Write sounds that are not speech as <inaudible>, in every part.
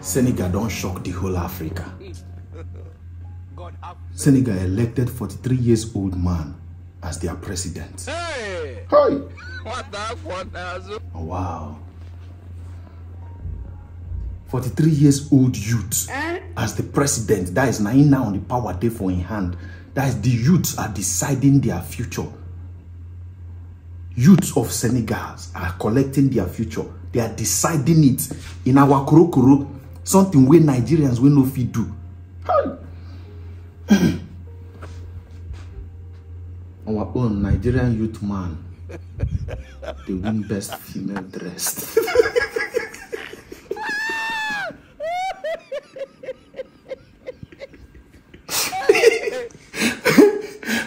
Senegal don't shock the whole Africa. Senegal elected 43 years old man as their president. Hey! Hi! What the fuck, Oh, wow. 43 years old youth as the president. That is now in now on the power day for in hand. That is the youths are deciding their future. Youths of Senegal are collecting their future. They are deciding it in our kurokuro. Something where Nigerians will no fit do. <coughs> our own Nigerian youth man. They win best female dressed.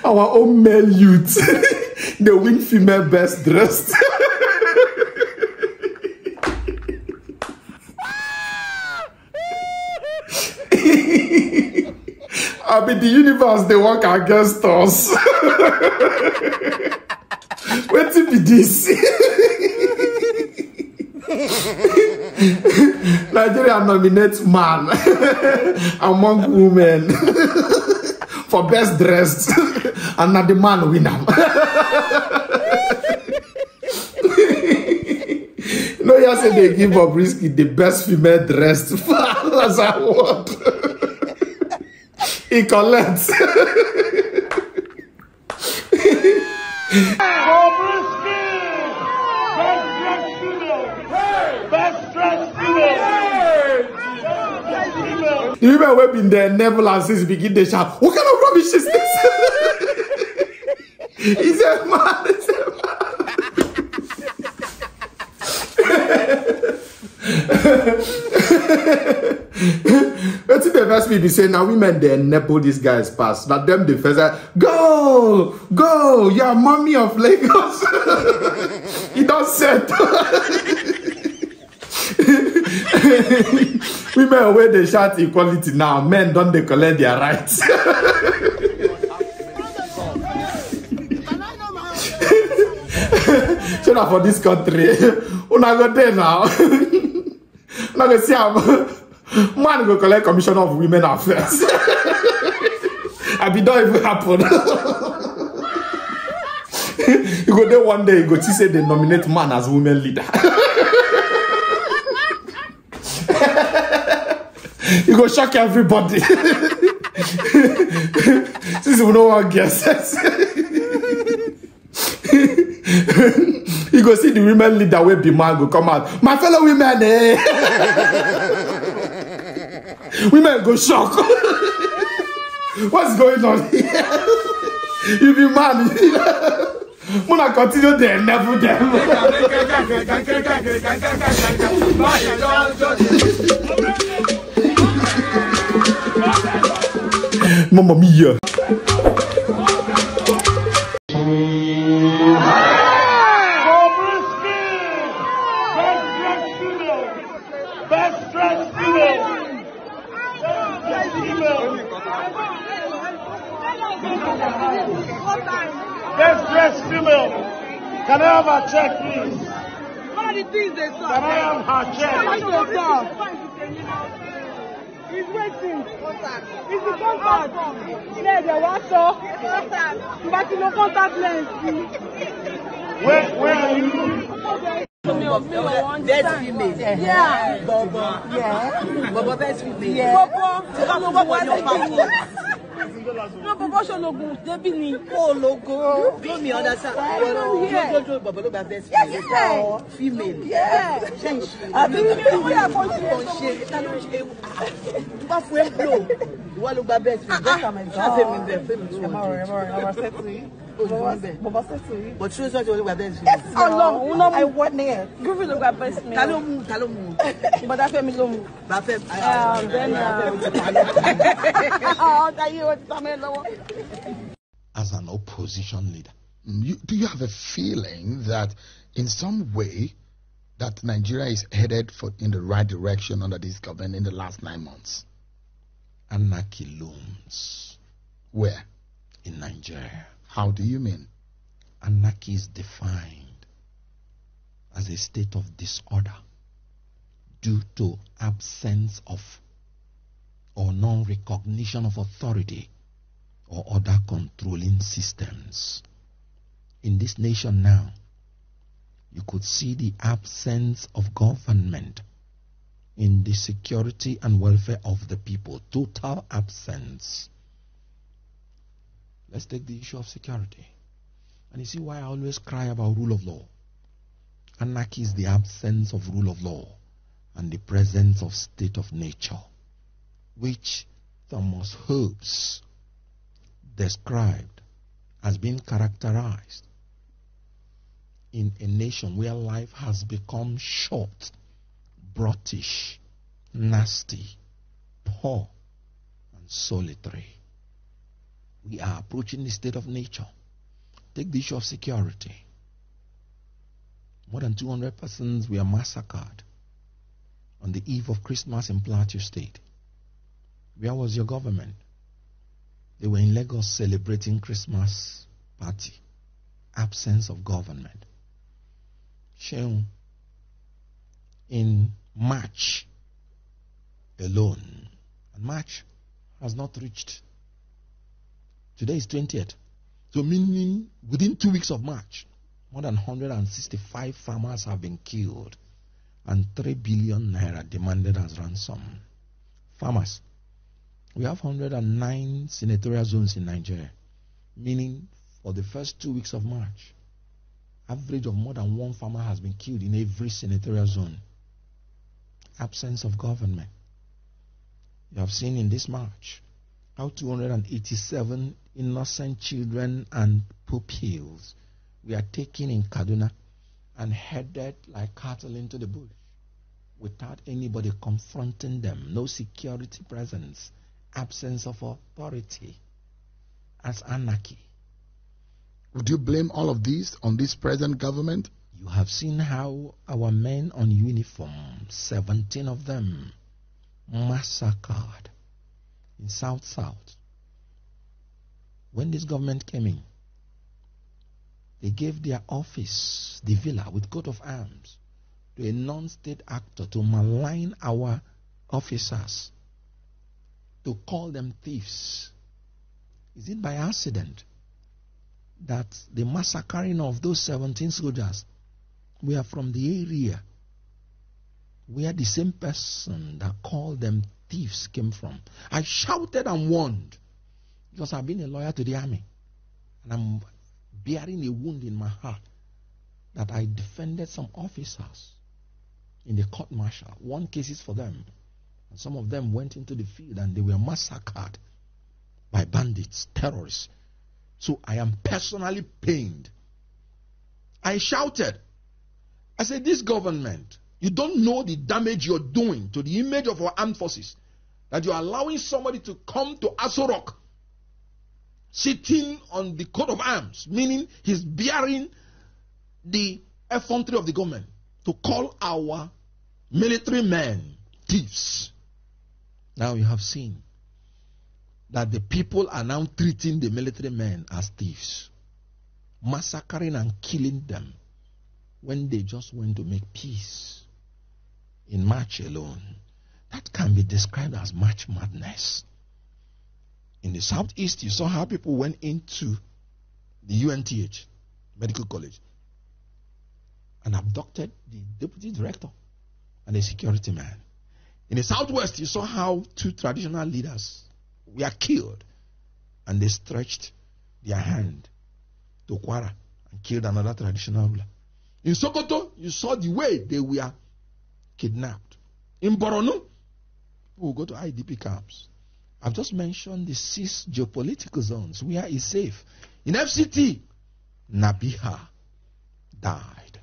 our own male youth. <laughs> they win female best dressed. I mean, the universe, they work against us. Wetin be this? Nigeria nominate man among women for best dressed and na the man win am. no hear say they give Bobrisky the best female dressed <laughs> as award. Dressed female! The women wey been there never and since begin dey shout, what kind of rubbish is this? <laughs> He said, man, vex me be say na women dey enable these guys pass. Na dem dey first go, go, you are mommy of Lagos. e don set. women wey dey shout equality now men don dey collect their rights. <laughs> shey na for dis country <laughs> una go dey now <laughs> una go see am man go collect commission of women affairs. Abi don even happen. You go dey one day you go see say dey nominate man as women leader. You go shock everybody. Since no wan get sense you go see the women leader wey be man go come out. My fellow women eh women go shock. What's going on here? You be man muna continue dey enable dem. Mamma mia. Check, please? All the things they saw. Can I have her check? He's waiting. It's the contact. Yeah, the water. But you know contact lens. Where, where are you? Best female. Yeah. Bobo. Yeah. Bobo best female. Yeah. Bobo. Tí wọ́n ló No, but what's your logo? Debbie ni. Oh, logo. Do me understand? I don't hear. Jojo, Baba Loba best friend. Yes, yeah. Female. Yeah. Change. I don't know. We are going to change. What for blow? Baba Loba best friend. Just am I going to be famous? I'm alright. I'm alright. I'm setting. Baba setting. But true, so Jojo Loba best friend. Yes, along. Uno. I want near. Give me Loba best friend. Talo mu, talo mu. Baba Femi lo mu. Baba Femi. Um. Then. Oh, that you. As an opposition leader. Mm, You, do you have a feeling that in some way that Nigeria is headed for in the right direction under this government in the last nine months? Anarchy looms. Where? In Nigeria. How do you mean? Anarchy is defined as a state of disorder, due to absence of or non recognition of authority or other controlling systems. In this nation now, you could see the absence of government in the security and welfare of the people. Total absence. Let's take the issue of security. And you see why I always cry about rule of law. Anarchy is the absence of rule of law and the presence of state of nature, which Thomas Hobbes described as being characterized in a nation where life has become short, brutish, nasty, poor, and solitary. We are approaching the state of nature. Take the issue of security. More than 200 persons were massacred on the eve of Christmas in Plateau State. Where was your government? They were in Lagos celebrating Christmas party. Absence of government. Sheung, in March alone, and March has not reached. Today is 20th. So meaning within two weeks of March, more than 165 farmers have been killed and 3 billion naira demanded as ransom. Farmers. We have 109 senatorial zones in Nigeria, meaning for the first two weeks of March, average of more than one farmer has been killed in every senatorial zone. Absence of government. You have seen in this March how 287 innocent children and pupils were taken in Kaduna and headed like cattle into the bush without anybody confronting them, no security presence, absence of authority, as anarchy. Would you blame all of these on this present government? You have seen how our men on uniform, 17 of them, massacred in South South. When this government came in, they gave their office, the villa, with coat of arms to a non-state actor to malign our officers, to call them thieves. Is it by accident that the massacring of those 17 soldiers were from the area where the same person that called them thieves came from? I shouted and warned because I've been a lawyer to the army and I'm bearing a wound in my heart that I defended some officers in the court martial, won cases for them, and some of them went into the field and they were massacred by bandits, terrorists. So I am personally pained. I shouted, I said, This government, you don't know the damage you're doing to the image of our armed forces. That you're allowing somebody to come to Aso Rock sitting on the coat of arms, meaning he's bearing the effrontery of the government to call our military men thieves. Now you have seen that the people are now treating the military men as thieves, massacring and killing them when they just went to make peace in March alone. That can be described as March madness. In the southeast, you saw how people went into the UNTH, Medical College, and abducted the deputy director and the security man. In the southwest, you saw how two traditional leaders were killed and they stretched their hand to Kwara and killed another traditional ruler. In Sokoto, you saw the way they were kidnapped. In Borno, people go to IDP camps. I've just mentioned the six geopolitical zones where it's safe. In FCT, Nabeeha died.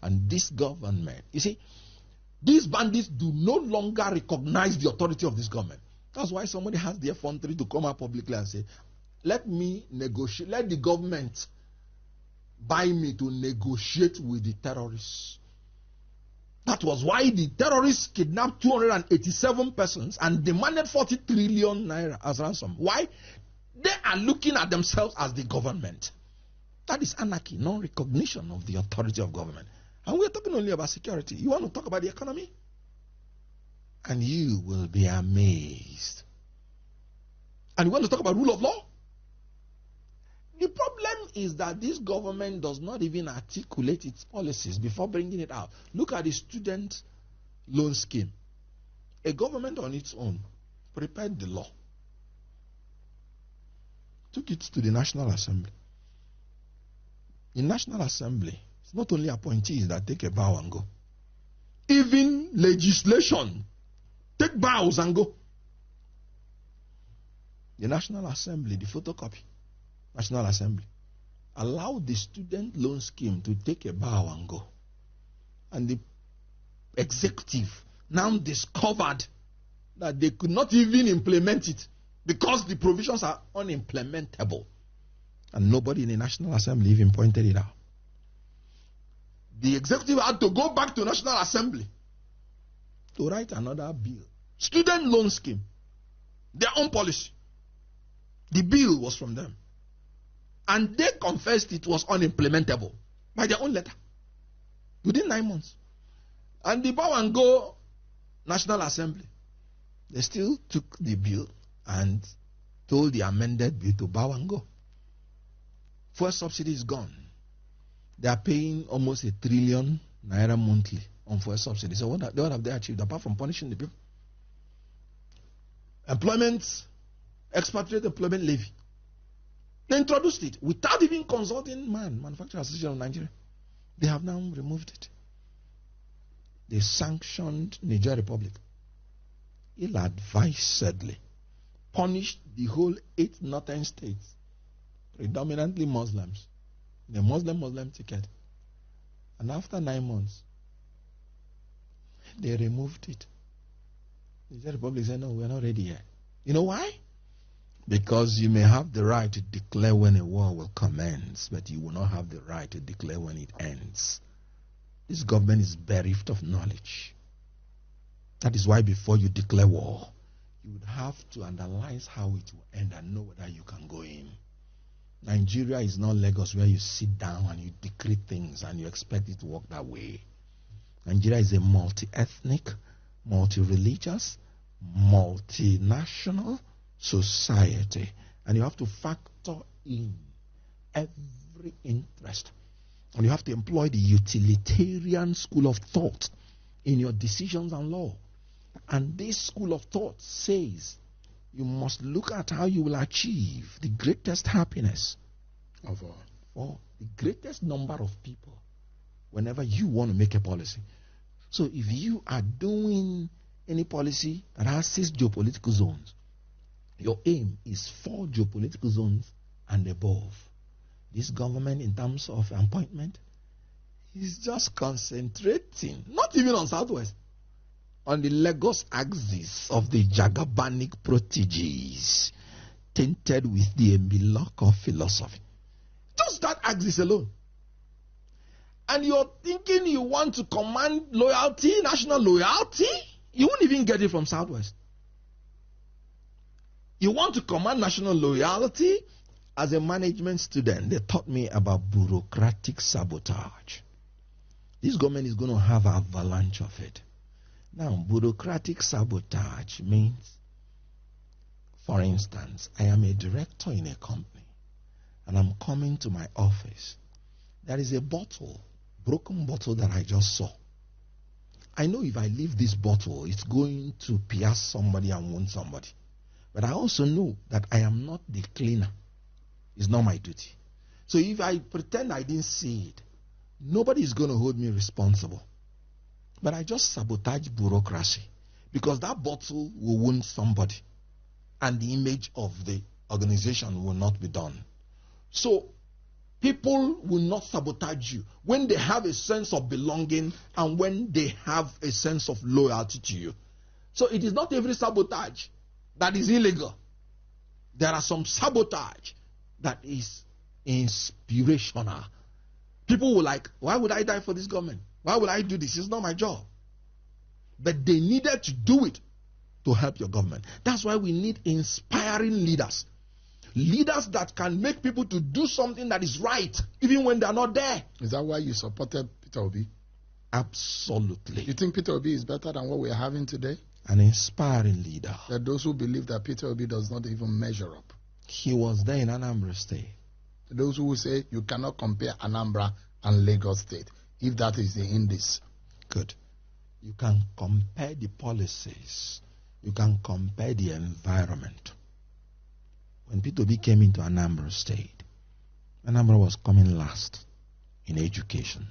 And this government, you see, these bandits do no longer recognize the authority of this government. That's why somebody has the effrontery to come out publicly and say, let me negotiate, let the government buy me to negotiate with the terrorists. That was why the terrorists kidnapped 287 persons and demanded 40 trillion naira as ransom. Why? They are looking at themselves as the government. That is anarchy, non recognition of the authority of government. And we're talking only about security. You want to talk about the economy? And you will be amazed. And you want to talk about rule of law? The problem is that this government does not even articulate its policies before bringing it out. Look at the student loan scheme. A government on its own prepared the law, took it to the National Assembly. The National Assembly, it's not only appointees that take a bow and go, even legislation take bows and go. The National Assembly, the photocopy, National Assembly, allowed the student loan scheme to take a bow and go. And the executive now discovered that they could not even implement it because the provisions are unimplementable. And nobody in the National Assembly even pointed it out. The executive had to go back to National Assembly to write another bill. Student loan scheme. Their own policy. The bill was from them. And they confessed it was unimplementable by their own letter. Within nine months. And the bow and go National Assembly. They still took the bill and told the amended bill to bow and go. First subsidy is gone. They are paying almost a trillion naira monthly on fuel subsidy. So what, what have they achieved apart from punishing the people? Employment, expatriate employment levy. They introduced it without even consulting MAN, Manufacturers Association of Nigeria. They have now removed it. They sanctioned Niger Republic. Ill-advisedly punished the whole eight northern states, predominantly Muslims, the Muslim Muslim ticket. And after nine months, they removed it. The Republic said, No, we're not ready yet. You know why? Because you may have the right to declare when a war will commence, but you will not have the right to declare when it ends. This government is bereft of knowledge. That is why before you declare war, you would have to analyze how it will end and know whether you can go in. Nigeria is not Lagos where you sit down and you decree things and you expect it to work that way. Nigeria is a multi ethnic, multi religious, multinational society. And you have to factor in every interest. And you have to employ the utilitarian school of thought in your decisions and law. And this school of thought says you must look at how you will achieve the greatest happiness Of all. for the greatest number of people whenever you want to make a policy. So if you are doing any policy that has six geopolitical zones, your aim is four geopolitical zones and above. This government, in terms of appointment, is just concentrating, not even on Southwest, on the Lagos axis of the Jagabanic proteges, tainted with the Emilokan philosophy. Just that axis alone. And you're thinking you want to command loyalty, national loyalty? You won't even get it from Southwest. You want to command national loyalty? As a management student, they taught me about bureaucratic sabotage. This government is going to have an avalanche of it. Now, bureaucratic sabotage means, for instance, I am a director in a company and I'm coming to my office. There is a bottle, broken bottle that I just saw. I know if I leave this bottle, it's going to pierce somebody and wound somebody. But I also know that I am not the cleaner. It's not my duty. So if I pretend I didn't see it, nobody is going to hold me responsible. But I just sabotage bureaucracy because that bottle will wound somebody and the image of the organization will not be done. So people will not sabotage you when they have a sense of belonging and when they have a sense of loyalty to you. So it is not every sabotage that is illegal. There are some sabotage that is inspirational. People will like, why would I die for this government? Why would I do this? It's not my job. But they needed to do it to help your government. That's why we need inspiring leaders. Leaders that can make people to do something that is right, even when they are not there. Is that why you supported Peter Obi? Absolutely. You think Peter Obi is better than what we are having today? An inspiring leader. There are those who believe that Peter Obi does not even measure up. He was there in Anambra State. Those who say you cannot compare Anambra and Lagos State, if that is the indice. Good. You can compare the policies. You can compare the environment. When Obi came into Anambra State, Anambra was coming last in education.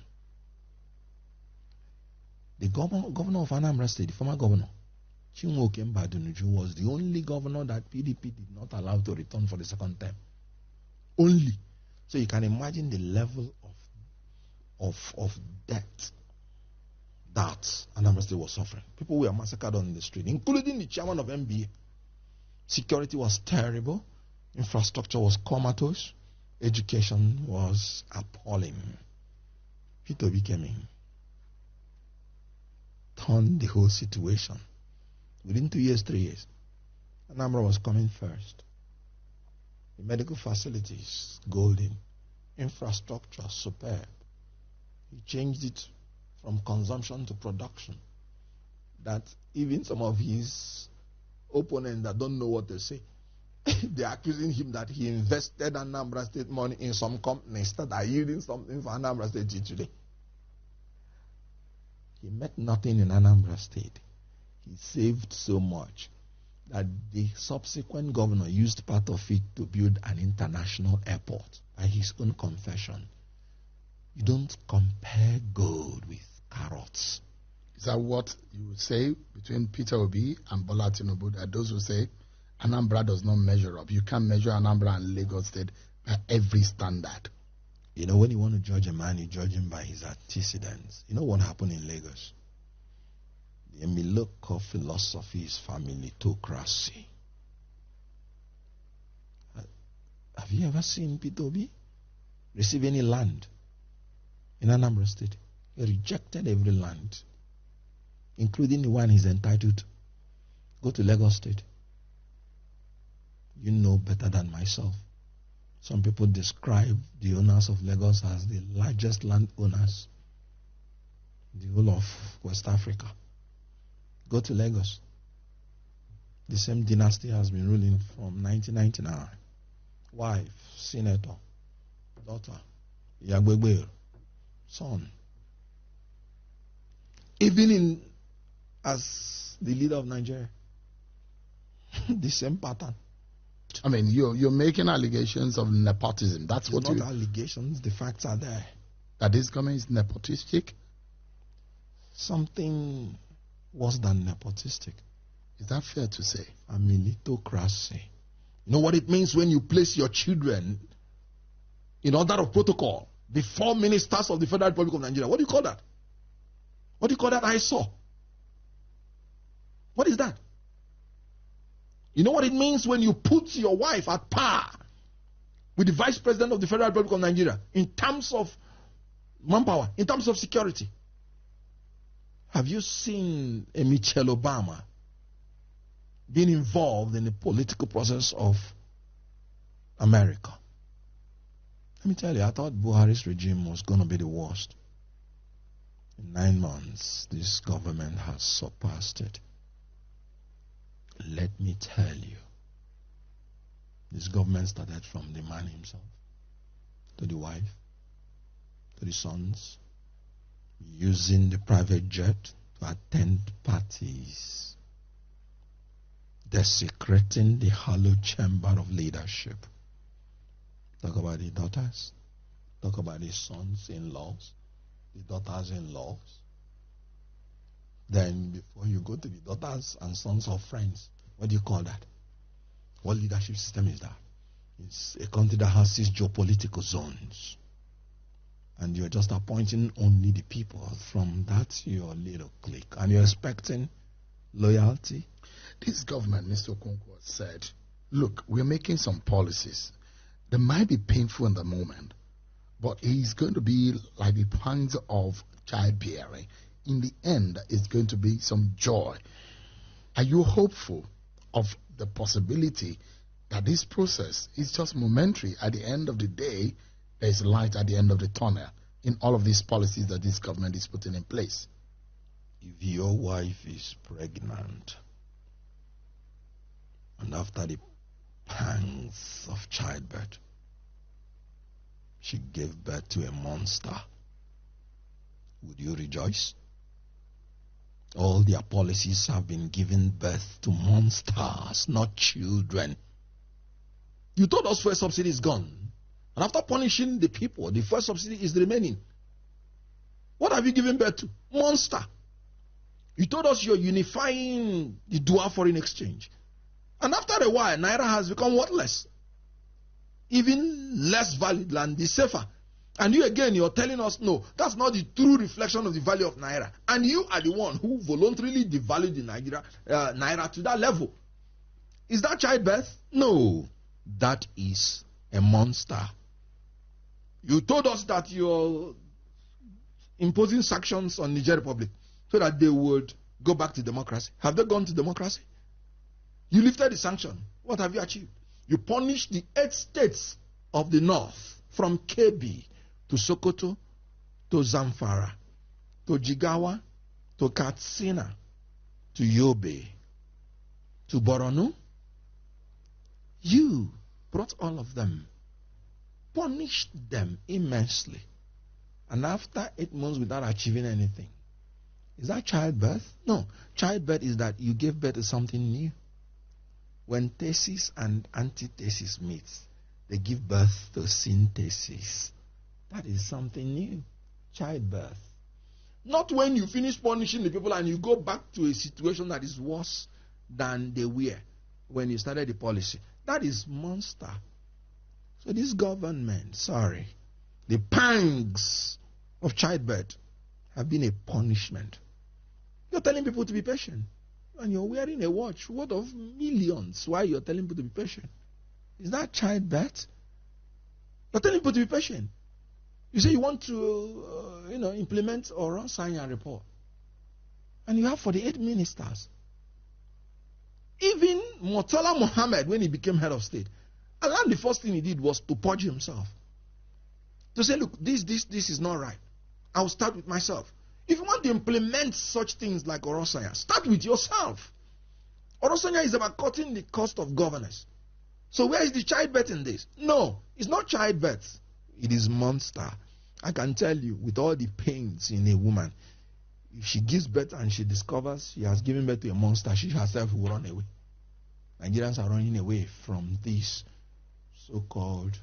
The governor, governor of Anambra State, the former governor, Chinwoke Mbadinuju, was the only governor that PDP did not allow to return for the second term. Only. So you can imagine the level of of debt that Anambra State was suffering. People were massacred on the street, including the chairman of NBA. Security was terrible, infrastructure was comatose, education was appalling. Peter came in, turned the whole situation. Within two years, three years, Anambra was coming first. The medical facilities, golden. Infrastructure, superb. He changed it from consumption to production. That even some of his opponents that don't know what <laughs> they say, they're accusing him that he invested Anambra State money in some companies that are yielding something for Anambra State today. He met nothing in Anambra State. He saved so much that the subsequent governor used part of it to build an international airport by his own confession. You don't compare gold with carrots. Is that what you would say between Peter Obi and Bola Tinubu? That those who say Anambra does not measure up. You can't measure Anambra and Lagos State by every standard. You know, when you want to judge a man, you judge him by his antecedents. You know what happened in Lagos? The Emilokan philosophy is familitocracy. Have you ever seen Peter Obi receive any land in Anambra State? He rejected every land, including the one he's entitled to. Go to Lagos State. You know better than myself. Some people describe the owners of Lagos as the largest landowners in the whole of West Africa. Go to Lagos. The same dynasty has been ruling from 1999. Wife, senator, daughter, Yagbegbe, son. Even in as the leader of Nigeria, <laughs> the same pattern. I mean, you're you're making allegations of nepotism. That's It's what not you allegations. The facts are there. that this government is nepotistic. Something worse than nepotistic. Is that fair to say? A militocracy. You know what it means when you place your children in order of protocol before ministers of the Federal Republic of Nigeria? What do you call that? What do you call that? I saw. What is that? You know what it means when you put your wife at par with the Vice President of the Federal Republic of Nigeria in terms of manpower, in terms of security? Have you seen a Michelle Obama being involved in the political process of America? Let me tell you, I thought Buhari's regime was going to be the worst. In nine months, this government has surpassed it. Let me tell you, this government started from the man himself to the wife to the sons, using the private jet to attend parties, desecrating the hallowed chamber of leadership. Talk about the daughters, talk about the sons in laws, the daughters in laws. Then, before you go to the daughters and sons of friends, what do you call that? What leadership system is that? It's a country that has six geopolitical zones and you're just appointing only the people from that your little clique, and you're expecting loyalty. This government, Mr. Okonkwo, said, look, we're making some policies. They might be painful in the moment, but it's going to be like the pangs of childbearing. In the end, it's going to be some joy. Are you hopeful of the possibility that this process is just momentary? At the end of the day, there's light at the end of the tunnel. in all of these policies that this government is putting in place. If your wife is pregnant and after the pangs of childbirth, she gave birth to a monster, would you rejoice? All their policies have been giving birth to monsters, not children. You told us first subsidy is gone. And after punishing the people, the first subsidy is remaining. What have you given birth to? Monster. You told us you're unifying the dual foreign exchange. And after a while, Naira has become worthless. Even less valid than the CFA. And you again, you're telling us, no, that's not the true reflection of the value of Naira. And you are the one who voluntarily devalued the Nigeria, uh, Naira to that level. Is that childbirth? No. That is a monster. You told us that you're imposing sanctions on Niger Republic so that they would go back to democracy. Have they gone to democracy? You lifted the sanction. What have you achieved? You punished the eight states of the north from Kebbi to Sokoto to Zamfara to Jigawa to Katsina to Yobe to Boronu. You brought all of them, punished them immensely, and after eight months without achieving anything. Is that childbirth? No. Childbirth is that you gave birth to something new. When thesis and antithesis meet, they give birth to synthesis. That is something new. Childbirth. Not when you finish punishing the people and you go back to a situation that is worse than they were when you started the policy. That is monster. So this government, sorry, the pangs of childbirth have been a punishment. You're telling people to be patient. And you're wearing a watch worth of millions while you're telling people to be patient. Is that childbirth? You're telling people to be patient. You say you want to, uh, you know, implement Oronsaye report. And you have 48 ministers. Even Murtala Mohammed, when he became head of state, and the first thing he did was to purge himself. To say, look, this, this, this is not right. I'll start with myself. If you want to implement such things like Oronsaye, start with yourself. Oronsaye is about cutting the cost of governance. So where is the childbirth in this? No, it's not childbirth. It is monster. I can tell you, with all the pains in a woman, if she gives birth and she discovers she has given birth to a monster, she herself will run away. Nigerians are running away from these so-called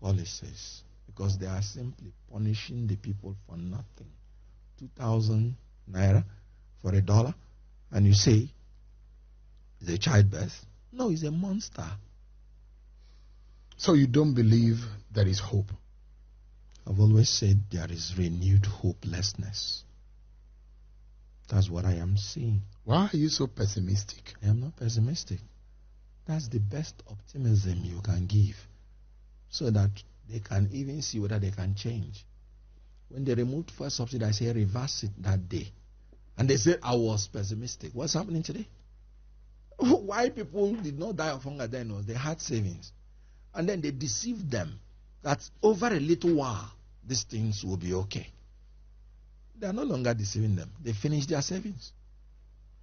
policies because they are simply punishing the people for nothing. 2,000 naira for a dollar, and you say it's a childbirth. No, it's a monster. So you don't believe there is hope? I've always said there is renewed hopelessness. That's what I am seeing. Why are you so pessimistic? I am not pessimistic. That's the best optimism you can give so that they can even see whether they can change. When they removed first subsidy, I say reverse it that day. And they said I was pessimistic. What's happening today? <laughs> Why people did not die of hunger then was they had savings. And then they deceived them that over a little while, these things will be okay. They are no longer deceiving them. They finished their savings.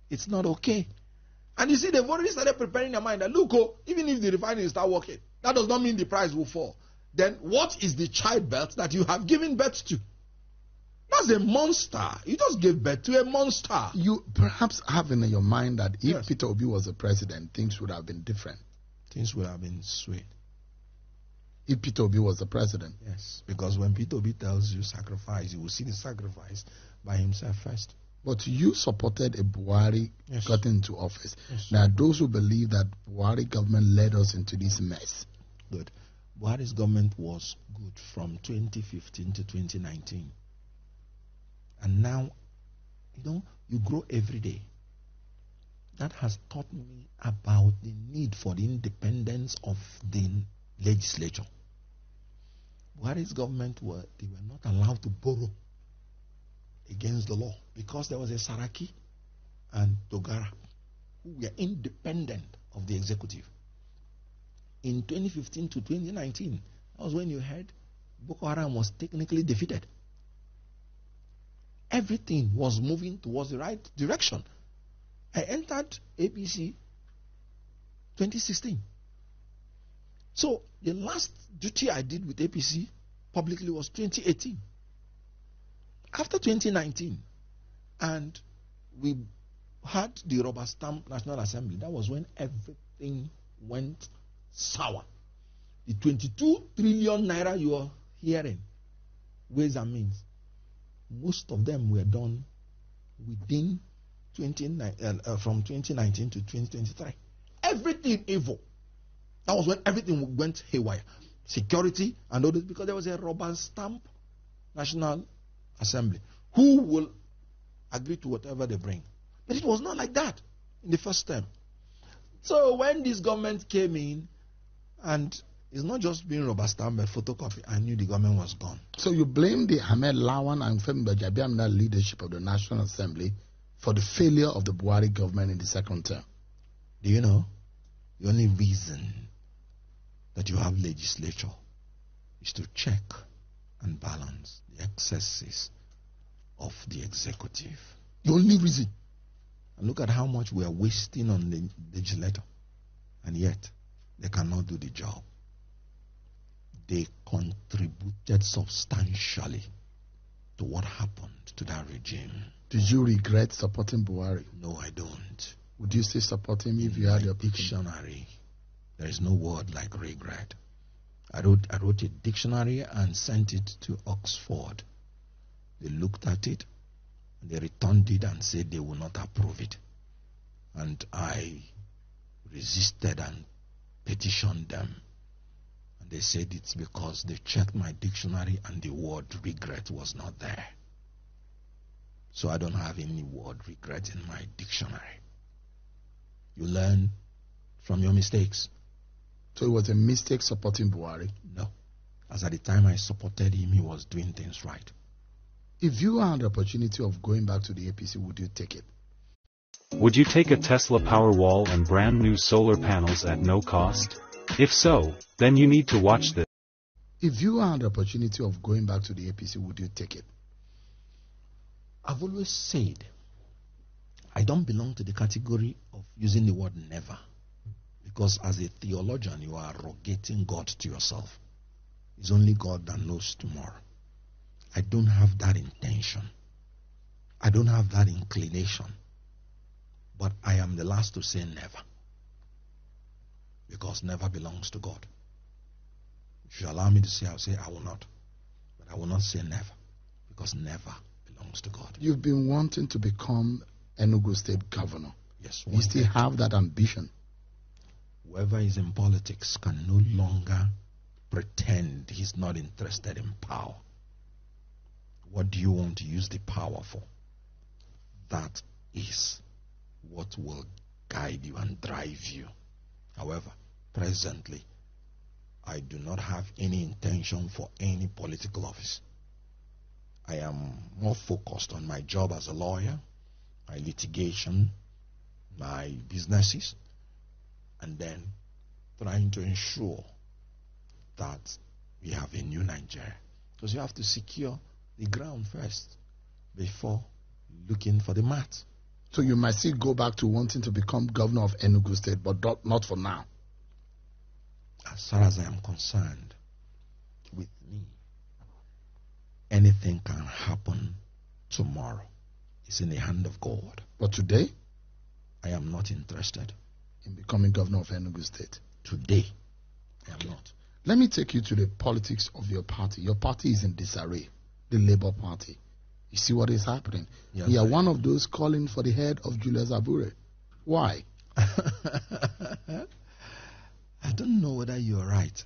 It's not okay. And you see, they've already started preparing their mind that look, oh, even if the refinery start working, that does not mean the price will fall. Then what is the childbirth that you have given birth to? That's a monster. You just gave birth to a monster. You perhaps have in your mind that if Yes. Peter Obi was the president, things would have been different. Things would have been sweet. If Peter Obi was the president. Yes. Because when Peter Obi tells you sacrifice, you will see the sacrifice by himself first. But you supported a Buhari Yes. got into office. Yes. There are those who believe that Buhari government led us into this mess. Good. Buhari's government was good from 2015 to 2019. And now, you know, you grow every day. That has taught me about the need for the independence of the legislature. Buhari's government were they were not allowed to borrow against the law because there was a Saraki and Dogara who were independent of the executive in 2015 to 2019. That was when you had Boko Haram was technically defeated. Everything was moving towards the right direction. I entered APC 2016. So the last duty I did with APC publicly was 2018. After 2019, and we had the rubber stamp National Assembly, that was when everything went sour. The 22 trillion naira you are hearing, ways and means, most of them were done within 20, uh, uh, from 2019 to 2023. Everything evil. That was when everything went haywire. Security and all this, because there was a rubber stamp National Assembly. Who will agree to whatever they bring? But it was not like that in the first term. So when this government came in, and it's not just being rubber stamp but photocopy, I knew the government was gone. So you blame the Ahmed Lawan and Femi leadership of the National Assembly for the failure of the Buhari government in the second term. Do you know? The only reason that you have legislature is to check and balance the excesses of the executive. The only reason. And look at how much we are wasting on the legislator. And yet, they cannot do the job. They contributed substantially to what happened to that regime. Did you regret supporting Buhari? No, I don't. Would you still support him if In you had opportunity? dictionary, there is no word like regret. I wrote, I wrote a dictionary and sent it to Oxford. They looked at it, and they returned it and said they will not approve it. And I resisted and petitioned them. And they said it's because they checked my dictionary and the word regret was not there. So I don't have any word regret in my dictionary. You learn from your mistakes. So it was a mistake supporting Buhari. No. As at the time I supported him, he was doing things right. If you had the opportunity of going back to the APC, would you take it? Would you take a Tesla Powerwall and brand new solar panels at no cost? If so, then you need to watch this. If you had the opportunity of going back to the APC, would you take it? I've always said I don't belong to the category of using the word never. Because as a theologian, you are arrogating God to yourself. It's only God that knows tomorrow. I don't have that intention. I don't have that inclination. But I am the last to say never. Because never belongs to God. If you allow me to say, I'll say I will not. But I will not say never. Because never belongs to God. You've been wanting to become Enugu State Governor. Yes, You still have that ambition. whoever is in politics can no longer pretend he's not interested in power. What do you want to use the power for? That is what will guide you and drive you. However, presently, I do not have any intention for any political office. I am more focused on my job as a lawyer, my litigation, my businesses, and then trying to ensure that we have a new Nigeria. Because you have to secure the ground first before looking for the mat. So you might still go back to wanting to become governor of Enugu State, but not, not for now. As far as I am concerned, with me, anything can happen tomorrow. It's in the hand of God. But today, I am not interested. in becoming governor of Enugu State. Today, I am not. Let me take you to the politics of your party. Your party is in disarray, the Labour Party. You see what is happening? Yes, you are one of those calling for the head of Julius Abure. Why? <laughs> I don't know whether you're right.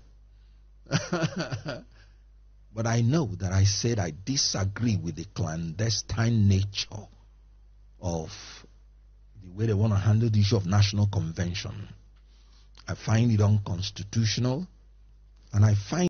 <laughs> but I know that I said I disagree with the clandestine nature of the way they want to handle the issue of national convention. I find it unconstitutional and I find